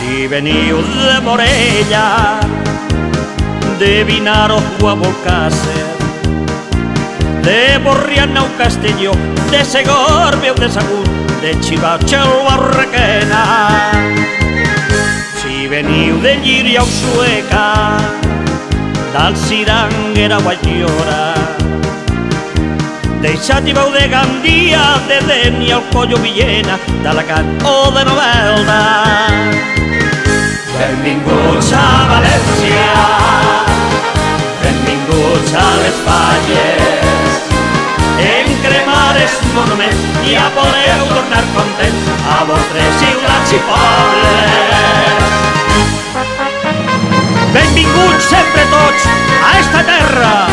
Si veniu de Morella, de Vinaro o a de Borriana o Castelló, de Segorbe o de Sagut, de Chivache o a Requena. Si veniu de Llíria o Sueca, d'Alciranguera o Allora, de Xàtiva o de Gandia, de Denia o Collo Villena, d'Alacant o de Novelda. les falles. En cremar és monument i ja podeu tornar contents a vostres ciutats i pobles. Benvinguts sempre tots a esta terra!